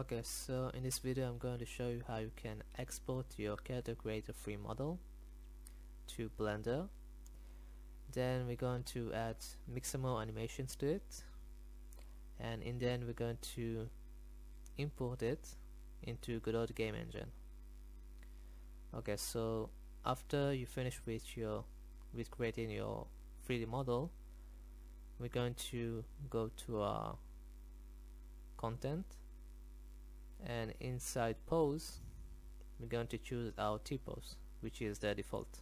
Okay, so in this video I'm going to show you how you can export your Character Creator 3 model to Blender. Then we're going to add Mixamo animations to it. And in then we're going to import it into Godot Game Engine. Okay, so after you finish with your with creating your 3D model, we're going to go to our content and inside pose we're going to choose our T-pose which is the default.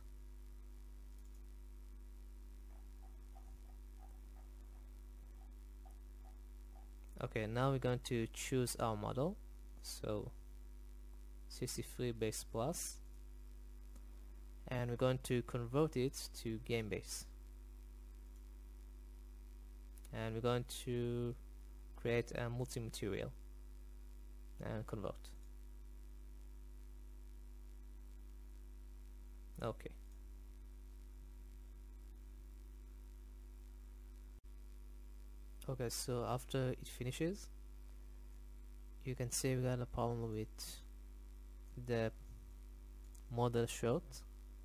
Okay now we're going to choose our model. So CC3 base plus. And we're going to convert it to game base. And we're going to create a multi-material Eh, and convert okay okay so after it finishes you can see we got a problem with the model shot.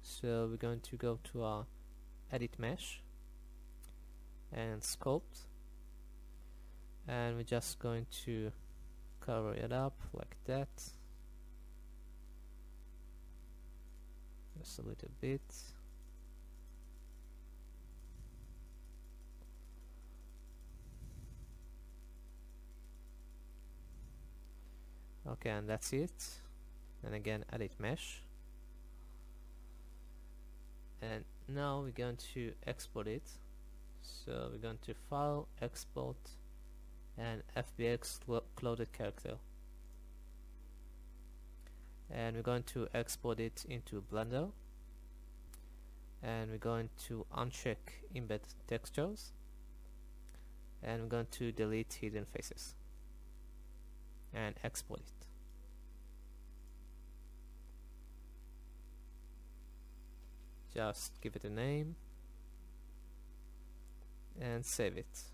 So we're going to go to our edit mesh and sculpt. And we're just going to cover it up like that. Just a little bit. Okay and that's it. And again edit mesh. And now we're going to export it. So we're going to file export and FBX clothed character. And we're going to export it into Blender. And we're going to uncheck embed textures. And we're going to delete hidden faces. And export it. Just give it a name. And save it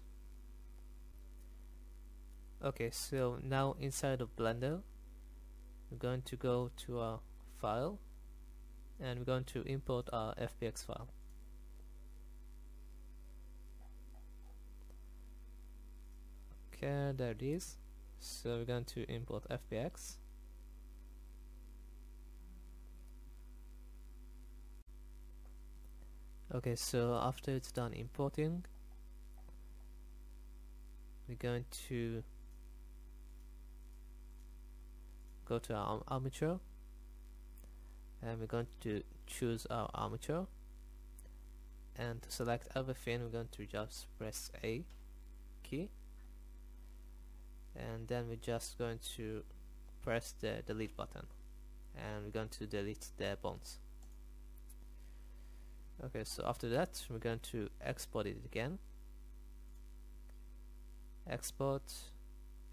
okay so now inside of blender we're going to go to our file and we're going to import our FBX file. Okay there it is. So we're going to import FBX okay so after it's done importing we're going to go to our armature. And we're going to choose our armature. And to select everything we're going to just press A key. And then we're just going to press the delete button. And we're going to delete the bones. Okay so after that we're going to export it again. Export.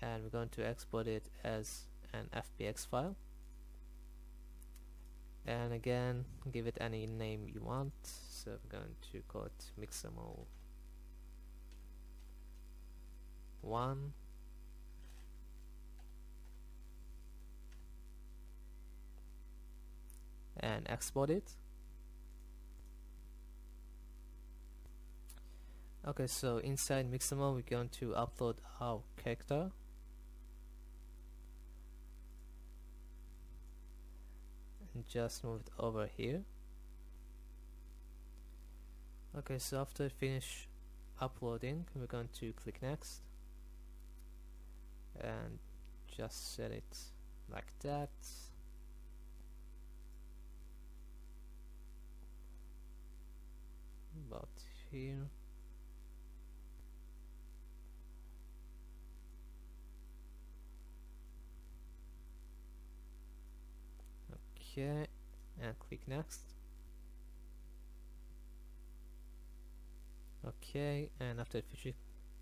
And we're going to export it as an FBX file. And again give it any name you want. So I'm going to call it Mixamo 1 and export it. Okay so inside Mixamo we're going to upload our character just move it over here. Okay so after finish uploading we're going to click next. And just set it like that. About here okay and click next. Okay and after it, finishes,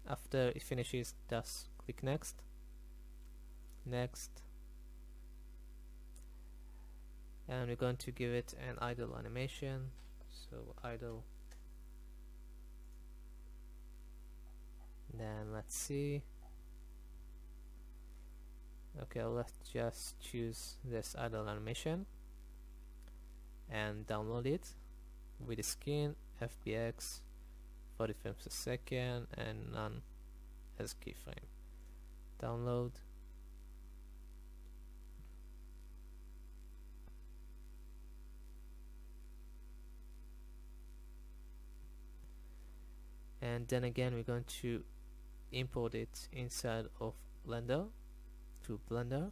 after it finishes just click next. Next. And we're going to give it an idle animation. So idle. Then let's see. Okay let's just choose this idle animation and download it with the skin FBX 40 frames a second and none as keyframe download. And then again we're going to import it inside of blender to blender.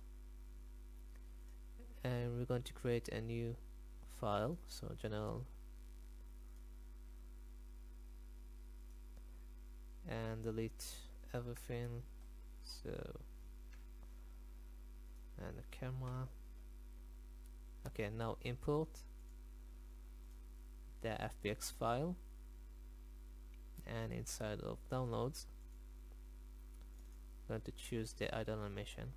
And we're going to create a new file so general. And delete everything so. And the camera. Okay now import the FBX file. And inside of downloads I'm going to choose the idle animation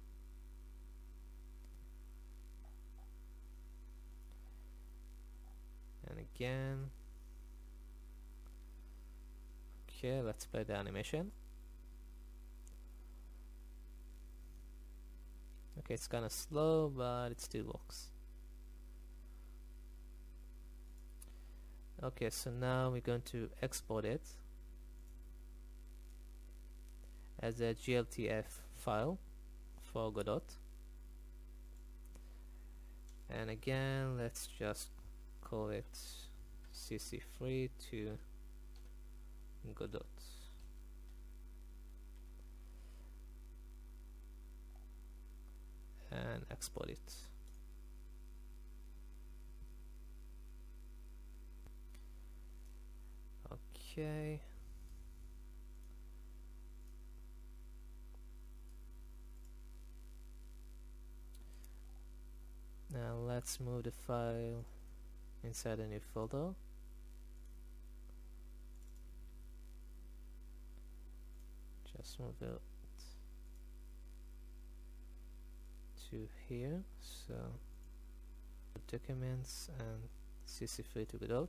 and again. Okay let's play the animation. Okay it's kinda slow but it still works. Okay so now we're going to export it as a GLTF file for Godot. And again let's just call it cc3 to Godot and export it. Okay. Now let's move the file inside a new folder just move it to here so documents and cc3 to Godot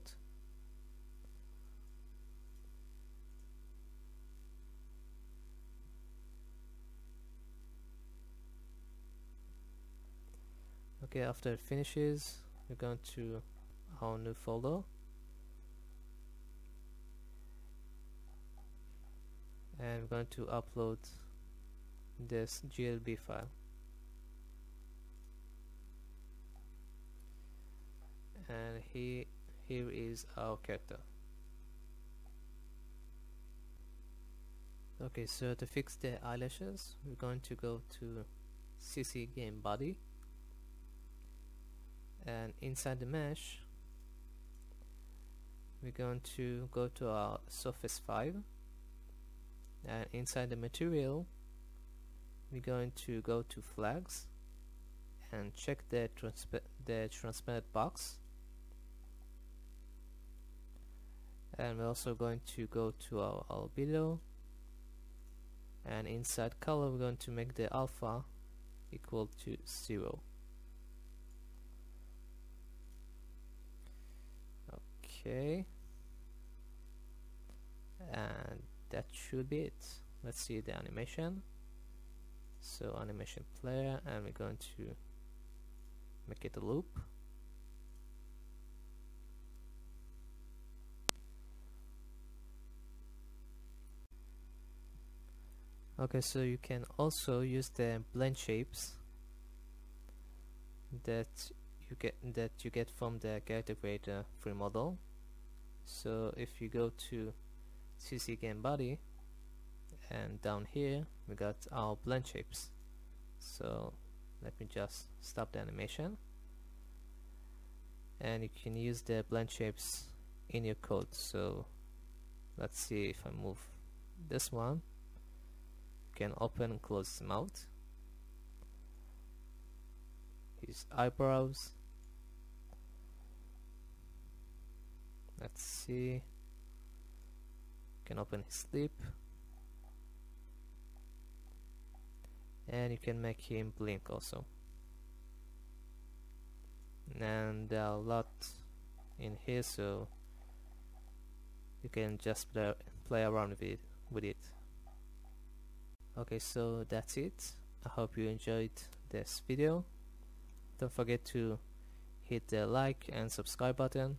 okay after it finishes we're going to our new folder and we're going to upload this GLB file. And here here is our character. Okay so to fix the eyelashes we're going to go to CC game body. And inside the mesh we're going to go to our surface 5 and inside the material we're going to go to flags and check the, the transparent box. And we're also going to go to our albedo and inside color we're going to make the alpha equal to 0 okay. And that should be it. Let's see the animation. So animation player and we're going to make it a loop. Okay so you can also use the blend shapes that you get that you get from the Character Creator 3 model. So if you go to CC game body and down here we got our blend shapes. So let me just stop the animation. And you can use the blend shapes in your code. So let's see if I move this one. You can open and close his mouth. His eyebrows. Let's see can open his and you can make him blink also. And there are a lot in here so you can just play, play around with it, with it. Okay so that's it. I hope you enjoyed this video. Don't forget to hit the like and subscribe button